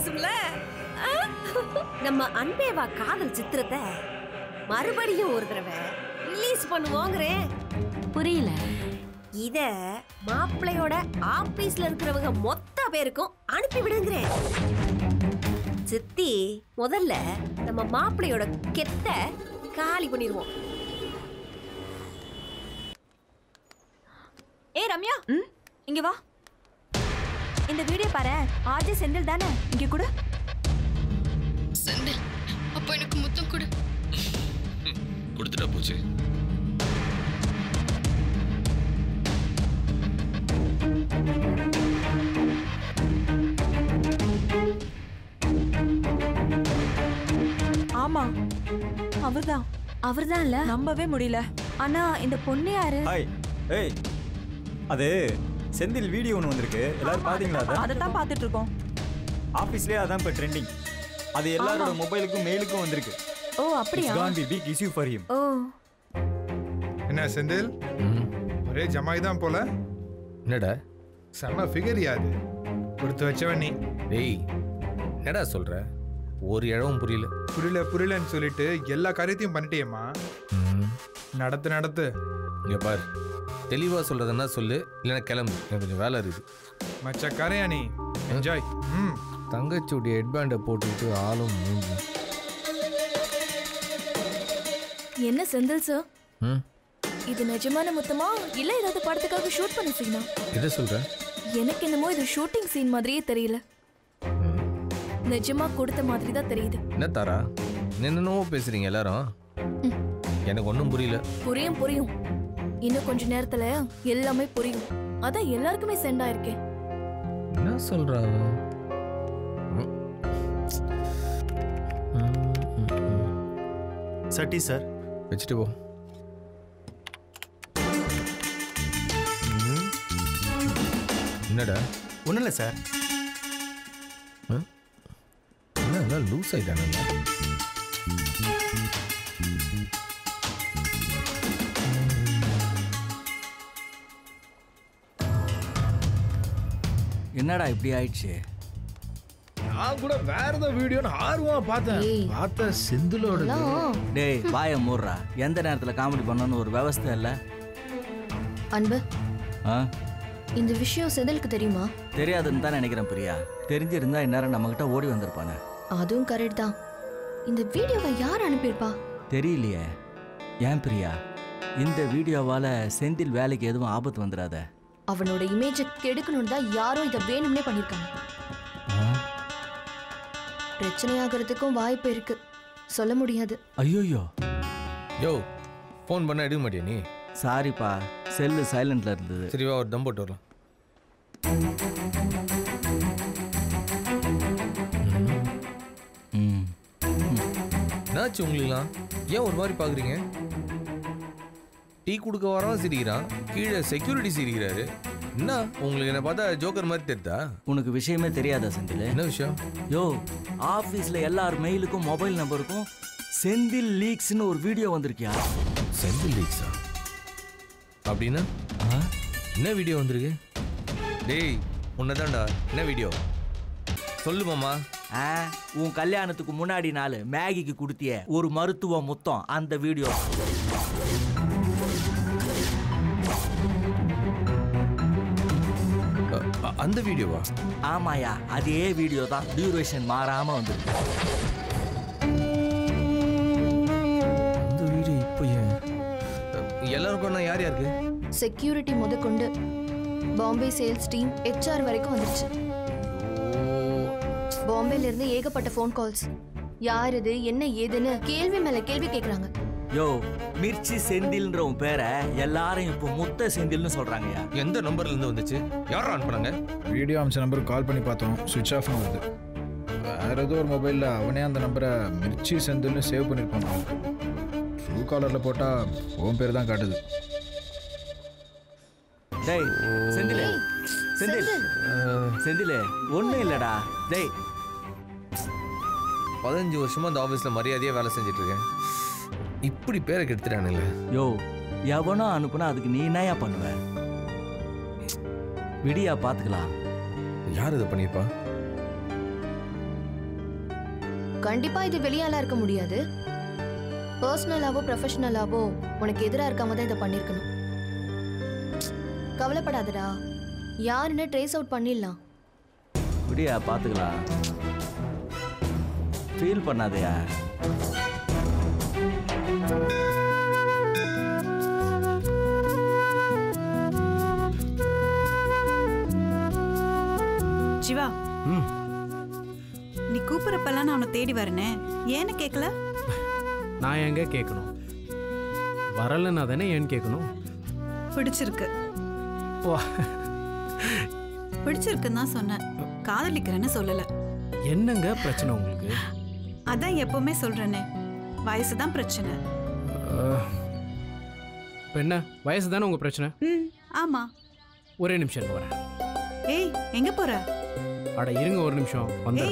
பேசும்ல? நம்ம அன்பேவா காதல் சித்திரத்தை மறுபடியும் ஒரு தடவை ரிலீஸ் பண்ணுவோங்கிறேன். புரியல. இத மாப்பிள்ளையோட ஆபீஸ்ல இருக்கிறவங்க மொத்த பேருக்கும் அனுப்பி விடுங்கிறேன். சித்தி முதல்ல நம்ம மாப்பிள்ளையோட கெத்த காலி பண்ணிடுவோம். ஏ ரம்யா இங்க வா. இந்த வீடியோ பாரு. ஆர்ஜே செந்தில் தானே? இங்க கூட. செந்தில் அப்போ எனக்கு முத்தம் கொடு. கொடுத்துட்டா போச்சு. ஆமா. அவர்தான். அவர்தான்ல? நம்பவே முடியல. ஆனா இந்த பொண்ணு யாரு? ஹாய். ஏய் அது செந்தில் வீடியோ ஒன்று வந்திருக்கு. எல்லாரும் பார்த்தீங்களா அதை அதை தான் பார்த்துட்டு இருக்கோம் ஆஃபீஸ்லேயே அதான் இப்போ ட்ரெண்டிங் அது எல்லாரோட மொபைலுக்கும் மெயிலுக்கும் வந்திருக்கு. ஓ அப்படியா? Can be big issue for him oh. என்ன செந்தில்? ஒரே ஜமாய் தான் போல. என்னடா? செம ஃபிகர் யாது கொடுத்து வச்சவன் நீ. டேய் என்னடா சொல்ற? ஒரு இழவும் புரியல. புரியல புரியலன்னு சொல்லிட்டு எல்லா காரியத்தையும் பண்ணிட்டியேம்மா. நடத்து நடத்து. இங்க பார். தெளிவா சொல்றதுன்னா சொல்லு இல்லைன்னா கிளம்பு. எனக்கு கொஞ்சம் வேலை இருக்கு மச்ச கரையா நீ என்ஜாய் ம். தங்கச்சியுடைய ஹெட்பேண்டை போட்டுக்கிட்டு ஆளும் மூஞ்சி. என்ன செந்தில் சார் ம்? இது நிஜமான முத்தமா? இல்ல ஏதாவது படத்துக்காக ஷூட் பண்ண சீனா எதை சொல்ற? எனக்கு என்னமோ இது ஷூட்டிங் சீன் மாதிரியே தெரியல. நிஜமா கொடுத்த மாதிரி தான் தெரியுது. என்ன தாரா? என்னென்னவோ பேசுறீங்க எல்லாரும். எனக்கு ஒன்றும் புரியல. புரியும் புரியும். இன்னும் கொஞ்ச நேரத்துல எல்லாமே புரியும். அதான் எல்லாருக்குமே சென்ட் ஆயிருக்கேன் என்ன சொல்றா. சட்டி சார். வச்சுட்டு போ. என்னடா? ஒன்றும் இல்லை சார். என்ன லூஸ் ஆயிட்டானுங்க. என்னடா இப்படி ஆயிடுச்சு? நான் கூட வேற ஏதோ வீடியோன்னு ஆர்வமா பார்த்தேன். பார்த்த செந்திலோட டேய் வாய மூடுறா. எந்த நேரத்தில் காமெடி பண்ணணும்னு ஒரு விவஸ்தை இல்லை. அன்பு ஆ? இந்த விஷயம் செதிலுக்கு தெரியுமா? தெரியாதுன்னு தான் நினைக்கிறேன் பிரியா. தெரிஞ்சிருந்தா இந்நேரம் நம்மகிட்ட ஓடி வந்திருப்பானே. அதுவும் கரெக்ட் தான். இந்த வீடியோவை யார் அனுப்பியிருப்பா? தெரியலையே. ஏன் பிரியா? இந்த வீடியோவால செந்தில் வேலைக்கு எதுவும் ஆபத்து வந்துடாத. அவனோட இமேஜை கெடுக்கணும்னு தான் யாரோ இதை வேணும்னே பண்ணியிருக்காங்க. பிரச்சனையாகிறதுக்கும் வாய்ப்பு இருக்கு. சொல்ல முடியாது. ஐயோயோ. யோ ஃபோன் பண்ண எடுக்க மாட்டியா நீ? சாரிப்பா செல்லு சைலண்ட்ல இருந்தது. சரி வா ஒரு தம் போட்டு வரலாம். என்னாச்சு உங்களுக்குலாம் ஏன் ஒரு மாதிரி பார்க்குறீங்க டீ கொடுக்க வரவன் சிரிக்கிறான். கீழே செக்யூரிட்டி சிரிக்கிறாரு. என்ன உங்களுக்கு என்ன பார்த்தா ஜோக்கர் மாதிரி தெரியுதா? உனக்கு விஷயமே தெரியாதா செந்தில்? என்ன விஷயம்? யோ ஆஃபீஸில் எல்லார் மெயிலுக்கும் மொபைல் நம்பருக்கும் செந்தில் லீக்ஸ்னு ஒரு வீடியோ வந்திருக்கியா? செந்தில் லீக்ஸா? அப்படின்னா? என்ன வீடியோ வந்திருக்கு? டேய் உன்னதான்டா. என்ன வீடியோ? சொல்லு மாமா. ஆ உன் கல்யாணத்துக்கு முன்னாடி நாள் மேகிக்கு கொடுத்திய ஒரு மருத்துவ முத்தம் அந்த வீடியோ. அந்த வீடியோவா? ஆமாயா அதே வீடியோ தான் டியூரேஷன் மாறாம வந்திருக்கு. அந்த வீடியோ இப்போ ஏன்? எல்லாருக்கும் நான் யார் யாருக்கு? செக்யூரிட்டி முதற்கொண்டு பாம்பே சேல்ஸ் டீம் ஹெச்ஆர் வரைக்கும் வந்துருச்சு. பாம்பேல இருந்து ஏகப்பட்ட ஃபோன் கால்ஸ் யார் இது என்ன ஏதுன்னு கேள்வி மேல கேள்வி கேக்குறாங்க. யோ மிர்ச்சி செந்தில்ன்ற உன் பேரை எல்லாரும் இப்போ முத்த செந்தில்னு சொல்றாங்கயா எந்த நம்பர்ல இருந்து வந்துச்சு? யார் ஆன் பண்ணாங்க? வீடியோ அமிச்ச நம்பருக்கு கால் பண்ணி பார்த்தோம். சுவிட்ச் ஆஃப் வருது. வேற ஏதோ ஒரு மொபைலில் அவனே அந்த நம்பரை மிர்ச்சி செந்தில்னு சேவ் பண்ணியிருப்பான் ட்ரூ காலரில் போட்டால் உன் பேர் தான் காட்டுது. டேய் செந்தில் செந்தில். செந்தில். ஒன்றும் இல்லடா. டேய். பதினஞ்சு வருஷமா அந்த ஆஃபீஸில் மரியாதையாக வேலை செஞ்சுட்டு இருக்கேன். இப்படி பேரை கெடுத்துட்டானுங்களே. யோ எவனோ அனுப்புனா அதுக்கு நீ என்னயா பண்ணுவ? விடியா பார்த்துக்கலாம் யார் இதை பண்ணியிருப்பா? கண்டிப்பா இது வெளியால இருக்க முடியாது. பர்சனலாவோ ப்ரொஃபஷனலாவோ உனக்கு எதிரா இருக்காம தான் இதை பண்ணிருக்கணும். கவலைப்படாதடா. யாருன்னு ட்ரேஸ் அவுட் பண்ணிடலாம். விடியா பார்த்துக்கலாம் ஃபீல் பண்ணாதயா? சிவா. நீ கூப்பிட்றப்பெல்லாம் நான் உன்னை தேடி வரனே. ஏன்னு கேட்கல நான் எங்க கேட்கணும் வரலன்னா தானே ஏன்னு கேட்கணும் பிடிச்சிருக்கு. பிடிச்சிருக்குன்னு தான் சொன்னேன். காதலிக்கிறேன்னு சொல்லல. என்னங்க பிரச்சனை உங்களுக்கு? அதான் எப்பவுமே சொல்றேனே. வயசு தான் பிரச்சனை. இப்ப என்ன? வயசு தானே உங்க பிரச்சனை? ம் ஆமா. ஒரே நிமிஷம் வரேன். ஏய் எங்க போற? அட இருங்க ஒரு நிமிஷம். வந்து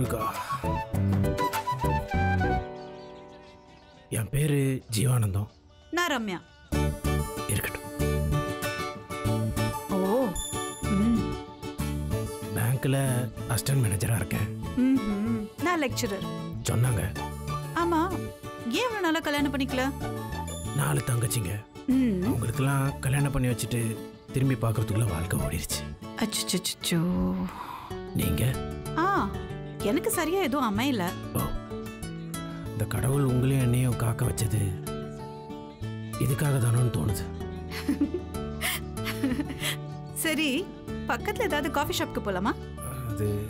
முருகா. என் பேரு ஜீவானந்தம். நான் ரம்யா. இருக்கட்டும். ஓ பேங்க்ல அசிஸ்டன்ட் மேனேஜரா இருக்கேன். நான் லெக்சரர். சொன்னாங்க. ஆமா. ஏன் இவ்வளவு நாளா கல்யாணம் பண்ணிக்கல? நாலு தங்கச்சிங்க. அவங்களுக்கெல்லாம் கல்யாணம் பண்ணி வச்சுட்டு திரும்பி பார்க்கறதுக்குள்ள வாழ்க்கை ஓடிடுச்சு அச்சோ நீங்க? ஆ. எனக்கு சரியா எதுவும் அமையல. இந்த கடவுள் உங்களையும் என்னையும் காக்க வச்சது இதுக்காக தானோன்னு தோணுது. சரி பக்கத்துல ஏதாவது காஃபி ஷாப்க்கு போலாமா? அது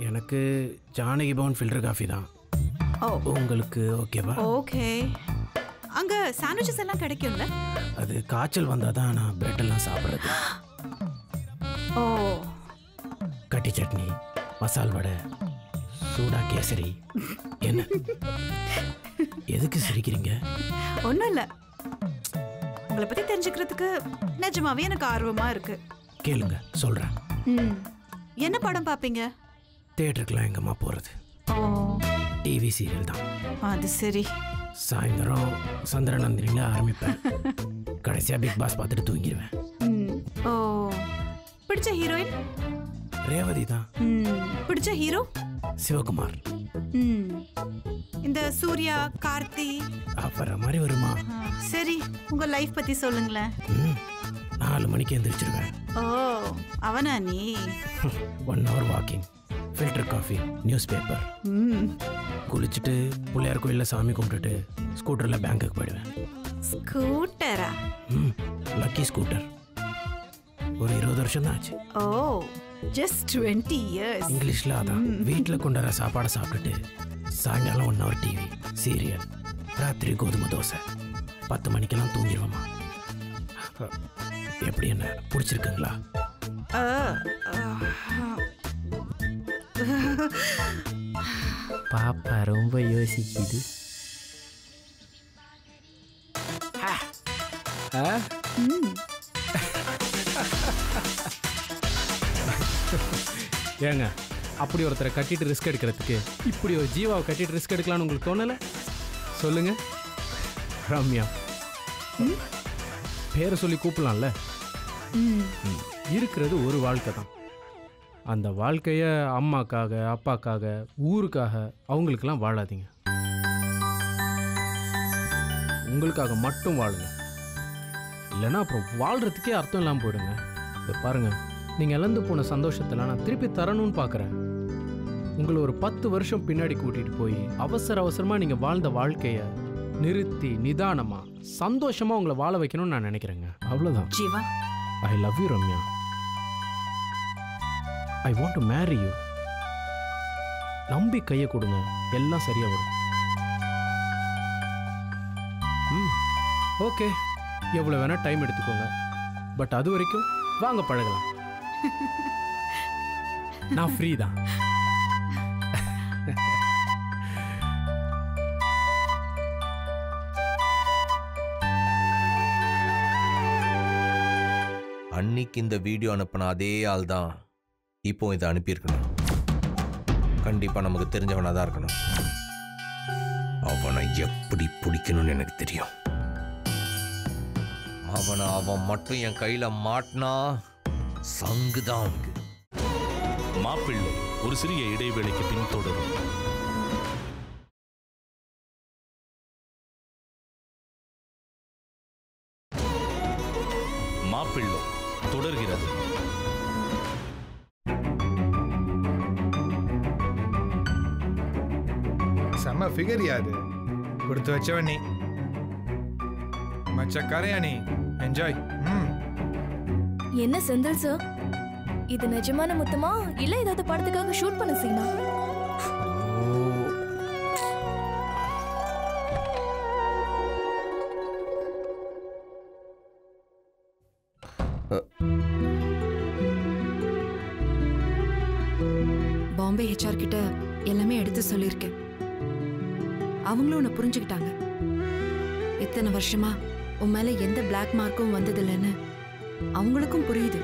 எனக்கு ஜானகி பவன் ஃபில்டர் காஃபி தான். ஓ. உங்களுக்கு ஓகேவா ஓகே. அங்க சாண்ட்விச்சஸ் எல்லாம் கிடைக்கும்ல? அது காய்ச்சல் வந்தால் தான் நான் பிரெட் எல்லாம் சாப்பிட்றது. ஓ. கட்டி சட்னி மசால் வடை சூடா கேசரி என்ன? எதுக்கு சிரிக்கிறீங்க? ஒன்றும் இல்லை. உங்களை பத்தி தெரிஞ்சுக்கிறதுக்கு நிஜமாவே எனக்கு ஆர்வமா இருக்கு. கேளுங்க சொல்கிறேன் ம். என்ன படம் பார்ப்பீங்க தேட்டருக்குலாம் எங்கம்மா போகிறது டிவி சீரியல் தான். அது சரி. சாயந்தரம் சந்திரநந்தினியில் ஆரம்பிப்பேன் கடைசியாக பிக் பாஸ் பார்த்துட்டு தூங்கிடுவேன் ஓ. பிடிச்ச ஹீரோயின்? ரேவதி தான். பிடிச்ச ஹீரோ? சிவகுமார். இந்த சூர்யா கார்த்தி. அப்புறம் மாதிரி வருமா? சரி உங்க லைஃப் பத்தி சொல்லுங்களேன். நாலு மணிக்கு எந்திரிச்சிருவேன். ஓ அவனா நீ? One hour walking filter coffee newspaper குளிச்சுட்டு பிள்ளையார் கோயிலில் சாமி கும்பிட்டுட்டு ஸ்கூட்டரில் பேங்க்குக்கு போயிடுவேன். ஸ்கூட்டரா? ம் லக்கி ஸ்கூட்டர் ஒரு இருபது வருஷம் தான் ஆச்சு. ஓ ஜஸ்ட் டுவெண்ட்டி இயர்ஸ் இங்கிலீஷில் அதான் வீட்டில் கொண்டு வர சாப்பாடை சாப்பிட்டுட்டு சாயங்காலம் ஒன் ஹவர் டிவி சீரியல் ராத்திரி கோதுமை தோசை. பத்து மணிக்கெல்லாம் தூங்கிடுவோமா எப்படி என்ன பிடிச்சிருக்குங்களா? பாப்பா ரொம்ப யோசிக்குது. ஏங்க அப்படி ஒருத்தரை கட்டிட்டு ரிஸ்க் எடுக்கிறதுக்கு இப்படி ஒரு ஜீவாவை கட்டிட்டு ரிஸ்க் எடுக்கலாம்னு உங்களுக்கு தோணலை? சொல்லுங்க. ரம்யா. பேரை சொல்லி கூப்பிடலாம்ல? ம், இருக்கிறது ஒரு வாழ்க்கை தான். அந்த வாழ்க்கையை அம்மாக்காக அப்பாக்காக ஊருக்காக அவங்களுக்கெல்லாம் வாழாதீங்க. உங்களுக்காக மட்டும் வாழுங்க. இல்லைன்னா அப்புறம் வாழ்கிறதுக்கே அர்த்தம் இல்லாமல் போயிடுங்க. இதை பாருங்க. நீங்கள் இழந்து போன சந்தோஷத்தில் நான் திருப்பி தரணும்னு பார்க்குறேன் உங்களை ஒரு பத்து வருஷம் பின்னாடி கூட்டிகிட்டு போய் அவசர அவசரமாக நீங்கள் வாழ்ந்த வாழ்க்கையை நிறுத்தி நிதானமாக சந்தோஷமாக உங்களை வாழ வைக்கணும்னு நான் நினைக்கிறேங்க. அவ்வளோதான் Jeeva. I love you Ramya. I want to marry you நம்பி கையை கொடுங்க. எல்லாம் சரியா வரும். ம். ஓகே எவ்வளோ வேணால் டைம் எடுத்துக்கோங்க. பட் அது வரைக்கும் வாங்க பழகலாம். நான் ஃப்ரீ தான். அன்னைக்கு இந்த வீடியோ அனுப்பின அதே ஆள் தான் இப்போ இதை அனுப்பியிருக்கணும். கண்டிப்பாக நமக்கு தெரிஞ்சவனாக தான் இருக்கணும். அவனை எப்படி பிடிக்கணும்னு எனக்கு தெரியும். அவனை அவன் மட்டும் என் கையில் மாட்டினா சங்குதான் அவனுக்கு மாப்பிள்ளை ஒரு சிறிய இடைவேளைக்கு பின் தொடரும். மாப்பிள்ளை தொடர்கிறது. செம்ம ஃபிகர் யாது கொடுத்து வச்சவன் நீ. மச்சக்காரையா நீ. என்ஜாய் ம். என்ன செந்தில் சார் இது நிஜமான முத்தமா? இல்ல ஏதாவது படத்துக்காக ஷூட் பண்ண சீனா பாம்பே ஹெச்ஆர் கிட்ட எல்லாமே எடுத்து சொல்லியிருக்கேன். அவங்களும் உன்னை புரிஞ்சுக்கிட்டாங்க. இத்தனை வருஷமா உன் மேல எந்த பிளாக் மார்க்கும் வந்ததில்ல. அவங்களுக்கும் புரியுது.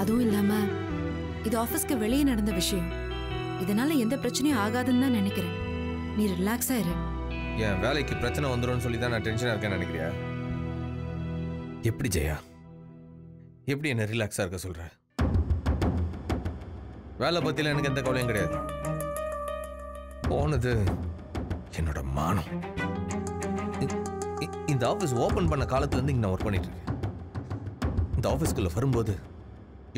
அதுவும் இல்லாம இது ஆஃபீஸ்க்கு வெளியே நடந்த விஷயம். இதனால எந்த பிரச்சனையும் ஆகாதுன்னு தான் நினைக்கிறேன். நீ ரிலாக்ஸா இரு. என் வேலைக்கு பிரச்சனை வந்துடும் சொல்லி தான் நான் டென்ஷனாக இருக்கேன்னு நினைக்கிறியா? எப்படி ஜெயா? எப்படி என்ன ரிலாக்ஸாக இருக்க சொல்ற? வேலை பற்றில எனக்கு எந்த கவலையும் கிடையாது. போனது என்னோட மானம். இந்த ஆஃபீஸ் ஓப்பன் பண்ண காலத்துலேருந்து இங்கே நான் ஒர்க் பண்ணிட்டு இருக்கேன். இந்த ஆஃபீஸ்க்குள்ளே வரும்போது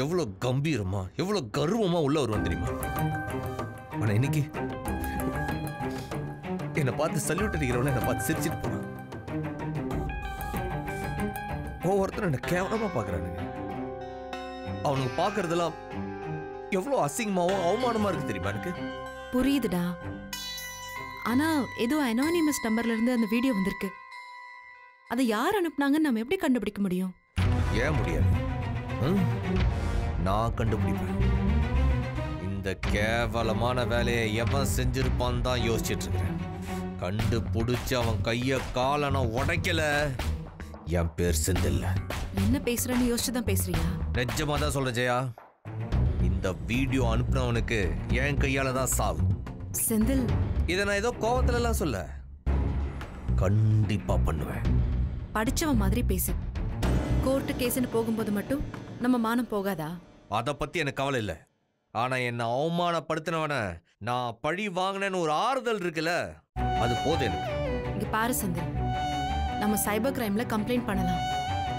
எவ்வளோ கம்பீரமா எவ்வளோ கர்வமாக உள்ள வருவான் தெரியுமா? ஆனால் இன்னைக்கு என்னை பார்த்து சல்யூட் அடிக்கிறவன என்னை பார்த்து சிரிச்சிட்டு போறான். ஒவ்வொருத்தரும் என்னை கேவலமாக பார்க்குறானுங்க. அவனுக்கு பார்க்கறதெல்லாம் எவ்வளோ அசிங்கமாகவும் அவமானமாக இருக்கு தெரியுமா எனக்கு? புரியுதுடா. ஆனால் ஏதோ அனானிமஸ் நம்பர்லேருந்து அந்த வீடியோ வந்திருக்கு. அதை யார் அனுப்புனாங்கன்னு நம்ம எப்படி கண்டுபிடிக்க முடியும்? ஏன் முடியாது? நான் கண்டுபிடிப்பேன். இந்த கேவலமான வேலையை எவன் செஞ்சிருப்பான்னு தான் யோசிச்சுட்டு இருக்கிறேன். கண்டுபிடிச்சு அவன் கைய காலை நான் உடைக்கல. என் பேர் செந்தில்ல என்ன பேசுறேன்னு யோசிச்சு தான் பேசுறியா? நிஜமா தான் சொல்றேன் ஜெயா. இந்த வீடியோ அனுப்புனவனுக்கு என் கையால தான் சாவு. செந்தில். இதை நான் ஏதோ கோவத்துல எல்லாம் சொல்ல. கண்டிப்பா பண்ணுவேன். படிச்சவன் மாதிரி பேசு. கோர்ட்டு கேஸ்னு போகும்போது மட்டும் நம்ம மானம் போகாதா? அதை பத்தி எனக்கு கவலை இல்லை. ஆனா என்னை அவமானப்படுத்தினவன நான் பழி வாங்கினேன்னு ஒரு ஆறுதல் இருக்குல்ல அது போதும் எனக்கு. இங்க பாரு செந்தில் நம்ம சைபர் கிரைம்ல கம்ப்ளைண்ட் பண்ணலாம்.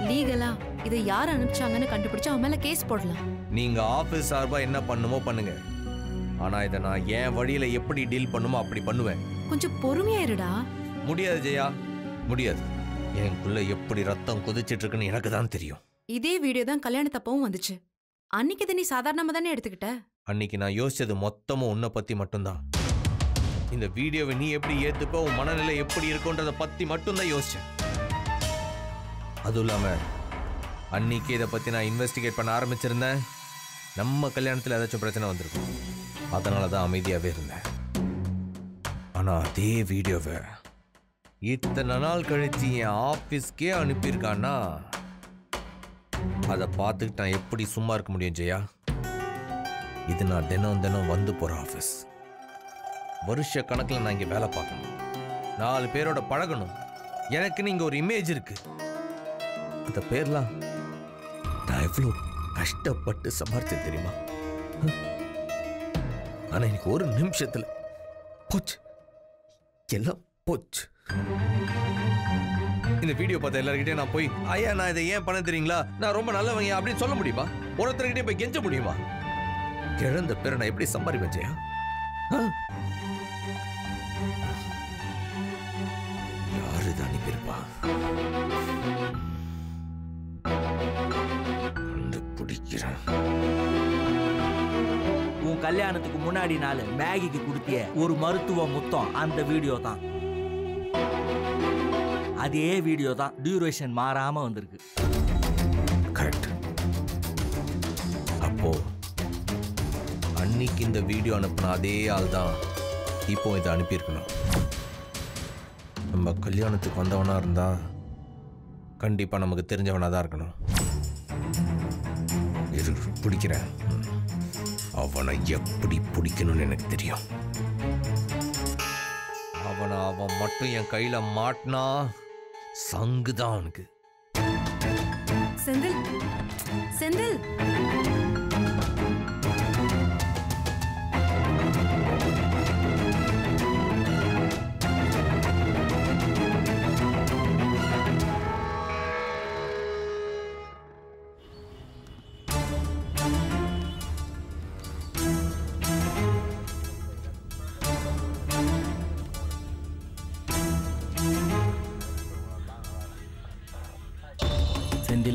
லீகலா இதை யார் அனுப்பிச்சாங்கன்னு கண்டுபிடிச்சு அவன் மேல கேஸ் போடலாம். நீங்க ஆபீஸ் சார்பா என்ன பண்ணுமோ பண்ணுங்க. ஆனா இதை நான் என் வழியில எப்படி டீல் பண்ணுமோ அப்படி பண்ணுவேன். கொஞ்சம் பொறுமையா இருடா. முடியாது ஜெயா. முடியாது. எனக்குள்ள எப்படி ரத்தம் கொதிச்சிட்டு இருக்குன்னு எனக்கு தான் தெரியும். இதே வீடியோ தான் கல்யாணத்தப்பவும் வந்துச்சு. அன்னைக்கு இதை நீ சாதாரணமா தானே எடுத்துக்கிட்ட? அன்னைக்கு நான் யோசிச்சது மொத்தமும் உன்னை பத்தி மட்டும்தான். இந்த வீடியோவை நீ எப்படி ஏத்துப்ப உன் மனநிலை எப்படி இருக்குன்றத பத்தி மட்டும்தான் யோசிச்சேன். அதுவும் இல்லாம அன்னைக்கு இதை பத்தி நான் இன்வெஸ்டிகேட் பண்ண ஆரம்பிச்சிருந்தேன். நம்ம கல்யாணத்துல ஏதாச்சும் பிரச்சனை வந்திருக்கும். அதனால தான் அமைதியாவே இருந்தேன். ஆனா அதே வீடியோவை இத்தனை நாள் கழித்து என் ஆஃபீஸ்க்கே அனுப்பியிருக்கான்னா அதை பார்த்துக்கிட்டு நான் எப்படி சும்மா இருக்க முடியும் ஜெயா? இது நான் தினம் தினம் வந்து போகிற ஆஃபீஸ். வருஷ கணக்கில் நான் இங்கே வேலை பார்க்கணும். நாலு பேரோட பழகணும். எனக்குன்னு இங்கே ஒரு இமேஜ் இருக்கு. அந்த பேர்லாம் நான் எவ்வளோ கஷ்டப்பட்டு சம்பாரிச்சேன் தெரியுமா? ஆனால் எனக்கு ஒரு நிமிஷத்தில் போச்சு. எல்லாம் போச்சு. இந்த வீடியோ பார்த்த எல்லாருக்கிட்டே நான் போய் ஐயா நான் இதை ஏன் பண்ண தெரியுங்களா? நான் ரொம்ப நல்லவங்க அப்படின்னு சொல்ல முடியுமா? ஒருத்தர்கிட்டே போய் கெஞ்ச முடியுமா? இழந்த பேரை நான் எப்படி சம்பாதிப்பேன் ஜெயா? யாரு இது அனுப்பியிருப்பா கண்டுபிடிக்கிறேன் உன் கல்யாணத்துக்கு முன்னாடி நாள் மேகிக்கு கொடுத்திய ஒரு மருத்துவ முத்தம் அந்த வீடியோ தான் அதே வீடியோ தான் டியூரேஷன் மாறாம வந்திருக்கு. கரெக்ட் அப்போ அன்னைக்கு இந்த வீடியோ அனுப்பின அதே ஆள் தான் இப்போ இதை அனுப்பியிருக்கணும். நம்ம கல்யாணத்துக்கு வந்தவனா இருந்தா கண்டிப்பா நமக்கு தெரிஞ்சவனா தான் இருக்கணும். இது பிடிக்கிறேன் அவனை எப்படி பிடிக்கணும்னு எனக்கு தெரியும். அவனை அவன் மட்டும் என் கையில மாட்டினா சங்கு தான் அவனுக்கு செந்தில் செந்தில்.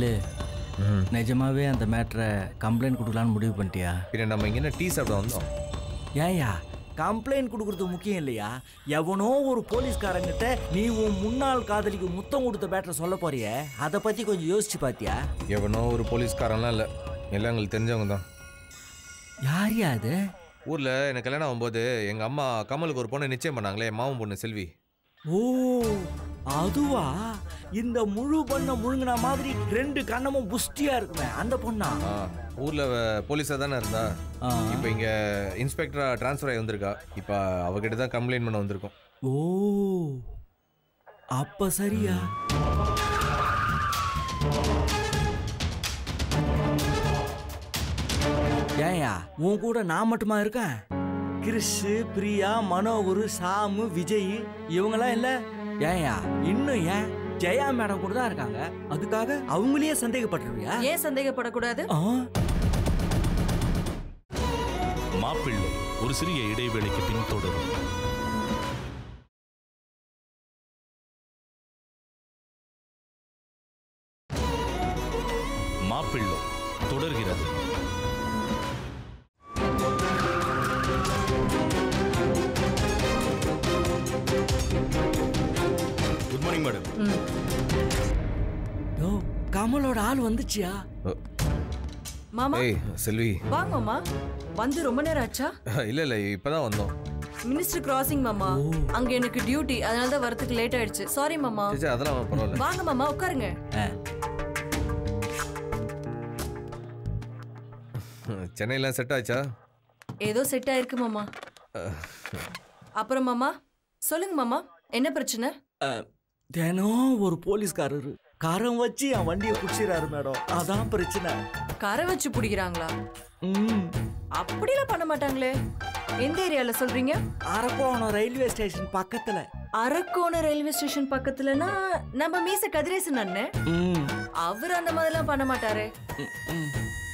செந்தில் நிஜமாவே அந்த மேட்ரை கம்ப்ளைண்ட் கொடுக்கலான்னு முடிவு பண்ணிட்டியா? பின்ன நம்ம இங்கே டீ சாப்பிட வந்தோம்? ஏன்யா கம்ப்ளைண்ட் கொடுக்கறது முக்கியம் இல்லையா? எவனோ ஒரு போலீஸ்காரங்கிட்ட நீ உன் முன்னாள் காதலிக்கு முத்தம் கொடுத்த பேட்டரை சொல்ல போறியே? அதை பத்தி கொஞ்சம் யோசிச்சு பாத்தியா? எவனோ ஒரு போலீஸ்காரன்லாம் இல்லை. எல்லாம் எங்களுக்கு தெரிஞ்சவங்க தான். யாரியா அது? ஊரில் எனக்கு கல்யாணம் ஆகும்போது எங்கள் அம்மா கமலுக்கு ஒரு பொண்ணை நிச்சயம் பண்ணாங்களே மாமன் பொண்ணு செல்வி. ஓ அதுவா? இந்த முழு பண்ண முழுங்கின மாதிரி ரெண்டு கண்ணமும் புஷ்டியா இருக்குமே அந்த பொண்ணா? ஊரில் போலீஸாக தானே இருந்தா. இப்போ இங்கே இன்ஸ்பெக்டராக ட்ரான்ஸ்ஃபர் ஆகி வந்திருக்கா. இப்போ அவகிட்ட தான் கம்ப்ளைண்ட் பண்ண வந்திருக்கோம். ஓ அப்ப சரியா? ஏயா உன் கூட நான் மட்டுமா இருக்கேன்? கிறிஷ் பிரியா மனோகுரு சாமு விஜய் இவங்கெல்லாம் இல்ல? ஏயா இன்னும் ஏன்? ஜெயா மேடம் கூட தான் இருக்காங்க. அதுக்காக அவங்களையே சந்தேகப்பட்டுருவியா ஏன் சந்தேகப்படக்கூடாது? மாப்பிள்ளை ஒரு சிறிய இடைவேளைக்கு பின் தொடரும். மாப்பிள்ளை தொடர்கிறது. கமலோட ஆள் வந்துச்சியா? மாமா? ஏய் செல்வி. வாங்க மாமா. வந்து ரொம்ப நேரம் ஆச்சா? இல்லை இல்லை இப்போ தான் வந்தோம். மினிஸ்டர் கிராசிங் மாமா. அங்க எனக்கு டியூட்டி அதனால தான் வரதுக்கு லேட் ஆயிடுச்சு. சாரி மாமா. அதெல்லாம் பரவாயில்ல. வாங்க மாமா உட்காருங்க. சென்னையெல்லாம் செட் ஆச்சா? ஏதோ செட் ஆயிருக்கு மாமா. அப்புறம் மாமா சொல்லுங்க மாமா. என்ன பிரச்சனை? தினம் ஒரு போலீஸ்காரரு கரம் வச்சு என் வண்டியை பிடிச்சிடறாரு மேடம். அதான் பிரச்சனை. கரை வச்சு பிடிக்கிறாங்களா? ம். அப்படிலாம் பண்ண மாட்டாங்களே. எந்த ஏரியால சொல்றீங்க? அரக்கோணம் ரயில்வே ஸ்டேஷன் பக்கத்துல. அரக்கோணம் ரயில்வே ஸ்டேஷன் பக்கத்துலனா நம்ம மீச கதிரேசன் அண்ணன். அவர் அந்த மாதிரிலாம் பண்ண மாட்டாரே.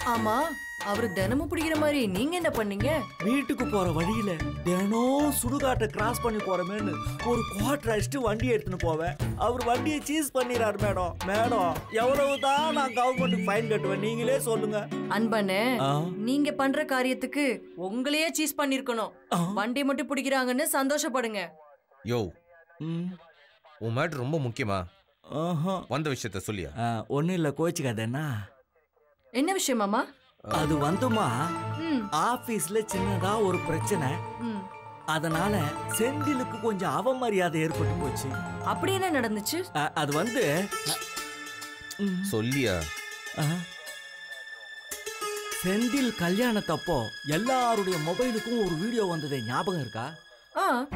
ஆமா. அவர் தினமும் பிடிக்கிற மாதிரி நீங்க என்ன பண்ணீங்க? வீட்டுக்கு போற வழியில தினம் சுடுகாட்டை கிராஸ் பண்ணி போறமேன்னு ஒரு குவார்டர் அடிச்சுட்டு வண்டி எடுத்துன்னு போவேன். அவர் வண்டியை சீஸ் பண்ணிடுறாரு மேடம். மேடம் எவ்வளவுதான் நான் கவர்மெண்ட்டுக்கு ஃபைன் கட்டுவேன் நீங்களே சொல்லுங்க. அன்பண்ணே ஆ. நீங்க பண்ற காரியத்துக்கு உங்களையே சீஸ் பண்ணிருக்கணும். வண்டி மட்டும் பிடிக்கிறாங்கன்னு சந்தோஷப்படுங்க. யோ ம். உன் மேட்ரு ரொம்ப முக்கியமா? ஆஹா. வந்த விஷயத்த சொல்லியா? ஒன்றும் இல்லை கோச்சிக்காதேன்னா என்ன விஷயம் மாமா? அது வந்துமா? ஆபீஸ்ல சின்னதா ஒரு பிரச்சனை. அதனால செந்திலுக்கு கொஞ்சம் அவமரியாதை ஏற்பட்டு போச்சு. அப்படி என்ன நடந்துச்சு? அது வந்து சொல்லியா? ஆ. செந்தில் கல்யாணத்தப்போ எல்லாருடைய மொபைலுக்கும் ஒரு வீடியோ வந்ததே ஞாபகம் இருக்கா? ஆ.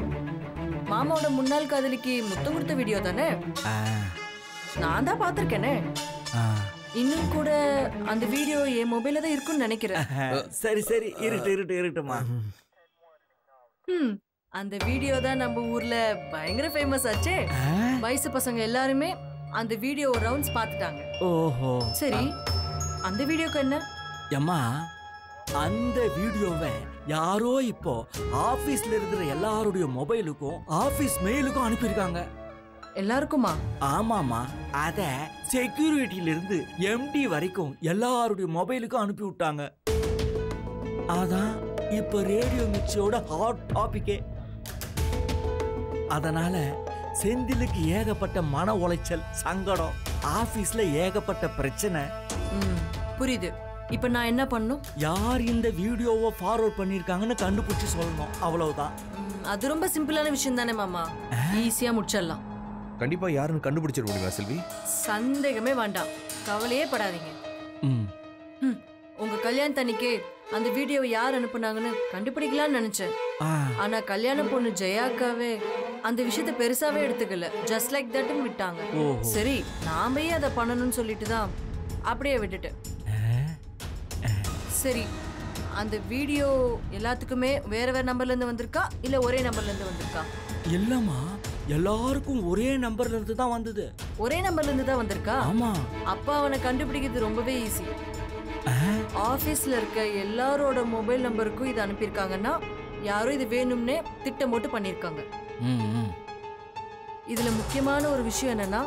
மாமாவோட முன்னாள் காதலிக்கு முத்தம் கொடுத்த வீடியோ தானே? ஆ, நான் தான் பார்த்திருக்கேனே. இன்னும் கூட அந்த வீடியோ என் மொபைல்ல தான் இருக்கும்னு நினைக்கிறேன். சரி சரி. இருட்டு இருட்டு இருட்டுமா? ம். அந்த வீடியோ தான் நம்ம ஊர்ல பயங்கர ஃபேமஸ் ஆச்சே. வயசு பசங்க எல்லாருமே அந்த வீடியோ ரவுண்ட்ஸ் பார்த்துட்டாங்க. ஓஹோ. சரி அந்த வீடியோக்கு என்ன? அம்மா அந்த வீடியோவை யாரோ இப்போ ஆபீஸ்ல இருக்கிற எல்லாருடைய மொபைலுக்கும் ஆபீஸ் மெயிலுக்கும் அனுப்பியிருக்காங்க. எல்லாருக்குமா? ஆமாமா அத செக்யூரிட்டில இருந்து எம்டி வரைக்கும் எல்லாருடைய மொபைலுக்கும் அனுப்பி விட்டாங்க. அதான் இப்ப ரேடியோ மிர்ச்சியோட ஹாட் டாபிக்கே. அதனால செந்திலுக்கு ஏகப்பட்ட மன உளைச்சல் சங்கடம் ஆபீஸ்ல ஏகப்பட்ட பிரச்சனை. புரியுது. இப்போ நான் என்ன பண்ணும்? யார் இந்த வீடியோவை ஃபார்வர்ட் பண்ணிருக்காங்கன்னு கண்டுபிடிச்சு சொல்லணும். அவ்வளவுதான். அது ரொம்ப சிம்பிளான விஷயம் தானே மாமா. ஈஸியா முடிச்சிடலாம். கண்டிப்பா யாருன்னு கண்டுபிடிச்சிட முடியுமா செல்வி? சந்தேகமே வேண்டாம். கவலையே படாதீங்க. ம். ம், உங்க கல்யாணத்தன்னைக்கு அந்த வீடியோவை யார் அனுப்புனாங்கன்னு கண்டுபிடிக்கலாம்னு நினைச்சேன். ஆ. ஆனா கல்யாண பொண்ணு ஜெயாக்காவே அந்த விஷயத்தை பெருசாவே எடுத்துக்கல. ஜஸ்ட் லைக் தட்னு விட்டாங்க. ஓஹோ. சரி நாமே அதை பண்ணணும்னு சொல்லிட்டு தான் அப்படியே விட்டுட்டேன். சரி அந்த வீடியோ எல்லாத்துக்குமே வேற வேற நம்பர்ல இருந்து வந்திருக்கா? இல்ல ஒரே நம்பர்ல இருந்து வந்திருக்கா? இல்லம்மா. எல்லாருக்கும் ஒரே நம்பர்ல இருந்து தான் வந்தது. ஒரே நம்பர்ல இருந்து தான் வந்திருக்கா? ஆமா. அப்ப அவனை கண்டுபிடிக்கிறது ரொம்பவே ஈஸி ஆபீஸ்ல இருக்க எல்லாரோட மொபைல் நம்பருக்கும் இது அனுப்பியிருக்காங்கன்னா யாரும் இது வேணும்னே திட்டம் போட்டு பண்ணியிருக்காங்க. இதுல முக்கியமான ஒரு விஷயம் என்னன்னா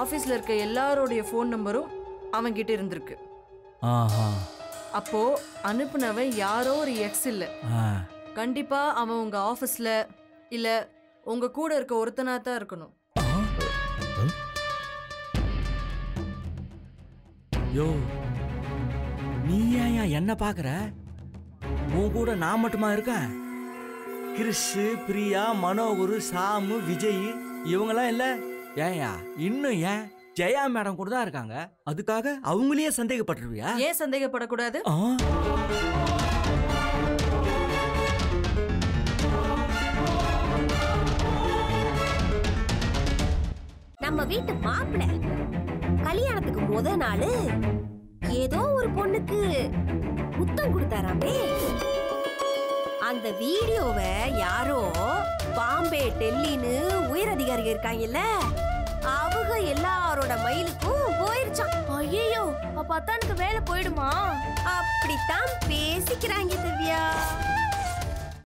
ஆபீஸ்ல இருக்க எல்லாரோடைய ஃபோன் நம்பரும் அவன்கிட்ட இருந்திருக்கு. அப்போ அனுப்புனவன் யாரோ ஒரு எக்ஸ் இல்ல. கண்டிப்பா அவன் உங்க ஆபீஸ்ல இல்ல உங்க கூட இருக்க ஒருத்தனா தான் இருக்கணும். யோ நீ ஏன் என்ன பாக்குற உன் கூட நான் மட்டுமா இருக்கேன்? கிறிஸ் பிரியா மனோகுரு சாமு விஜய் இவங்கெல்லாம் இல்ல. ஏன்யா இன்னும் ஏன்? ஜெயா மேடம் கூட தான் இருக்காங்க. அதுக்காக அவங்களையே சந்தேகப்பட்டுருவியா? ஏன் சந்தேகப்படக்கூடாது? நம்ம வீட்டு மாப்பிள. கல்யாணத்துக்கு முத நாள் ஏதோ ஒரு பொண்ணுக்கு முத்தம் கொடுத்தாராமே. அந்த வீடியோவை யாரோ பாம்பே டெல்லின்னு உயர் அதிகாரிகள் இருக்காங்கல்ல அவங்க எல்லாரோட மயிலுக்கும் போயிருச்சான் ஐயோ அப்ப அத்தானுக்கு வேலை போயிடுமா? அப்படித்தான் பேசிக்கிறாங்க திவ்யா.